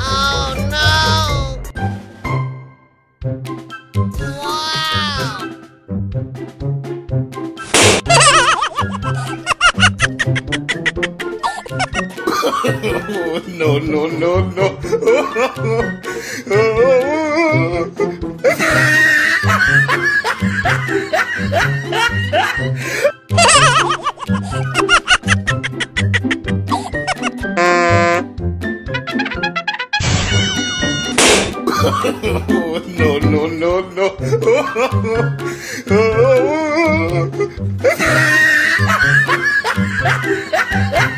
oh no! Wow! oh, no, no, no, oh, oh, oh. no, no, no, no.